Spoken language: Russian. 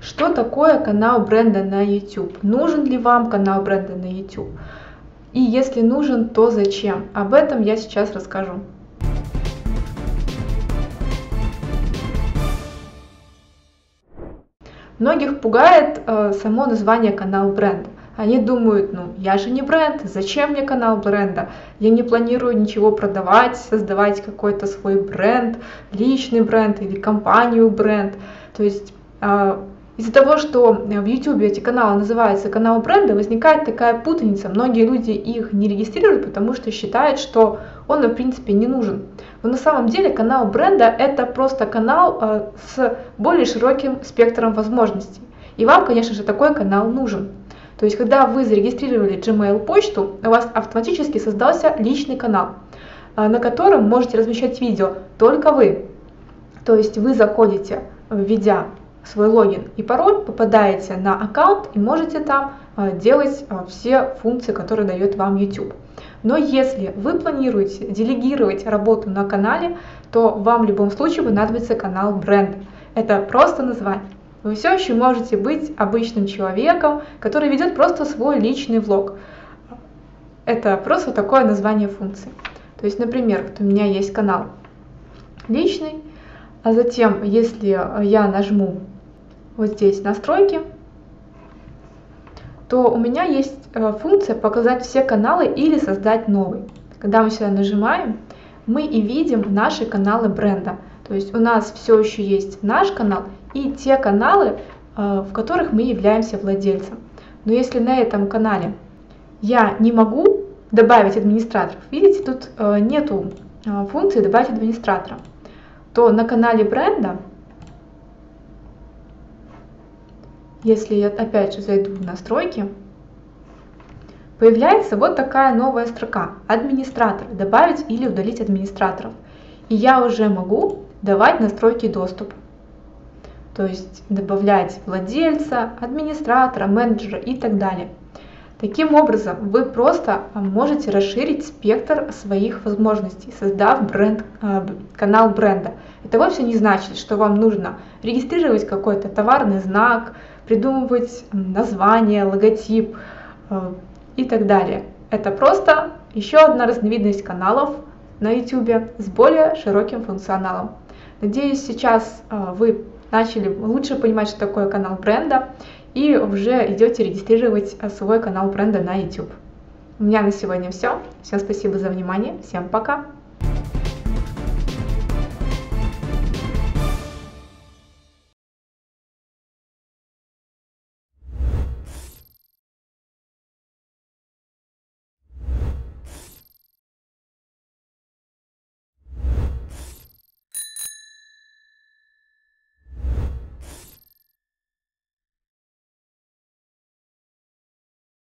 Что такое канал бренда на YouTube? Нужен ли вам канал бренда на YouTube? И если нужен, то зачем? Об этом я сейчас расскажу. Многих пугает э, само название канал бренда. Они думают, ну, я же не бренд, зачем мне канал бренда? Я не планирую ничего продавать, создавать какой-то свой бренд, личный бренд или компанию бренд. То есть а, из-за того, что в YouTube эти каналы называются канал бренда, возникает такая путаница. Многие люди их не регистрируют, потому что считают, что он, в принципе, не нужен. Но на самом деле канал бренда это просто канал а, с более широким спектром возможностей. И вам, конечно же, такой канал нужен. То есть, когда вы зарегистрировали Gmail почту, у вас автоматически создался личный канал, а, на котором можете размещать видео только вы. То есть вы заходите, введя свой логин и пароль, попадаете на аккаунт и можете там а, делать а, все функции, которые дает вам YouTube. Но если вы планируете делегировать работу на канале, то вам в любом случае понадобится канал бренд. Это просто название. Вы все еще можете быть обычным человеком, который ведет просто свой личный влог. Это просто такое название функции. То есть, например, вот у меня есть канал личный, а затем, если я нажму вот здесь настройки, то у меня есть э, функция показать все каналы или создать новый. Когда мы сюда нажимаем, мы и видим наши каналы бренда. То есть у нас все еще есть наш канал и те каналы, э, в которых мы являемся владельцем. Но если на этом канале я не могу добавить администраторов, видите, тут э, нету э, функции добавить администратора, то на канале бренда, если я опять же зайду в настройки, появляется вот такая новая строка «Администратор», добавить или удалить администраторов. И я уже могу давать настройки доступа то есть добавлять владельца, администратора, менеджера и так далее. Таким образом, вы просто а, можете расширить спектр своих возможностей, создав бренд, а, канал бренда. Это вовсе не значит, что вам нужно регистрировать какой-то товарный знак, придумывать название, логотип а, и так далее. Это просто еще одна разновидность каналов на YouTube с более широким функционалом. Надеюсь, сейчас вы начали лучше понимать, что такое канал бренда, и уже идете регистрировать э, свой канал бренда на YouTube. У меня на сегодня все. Всем спасибо за внимание. Всем пока.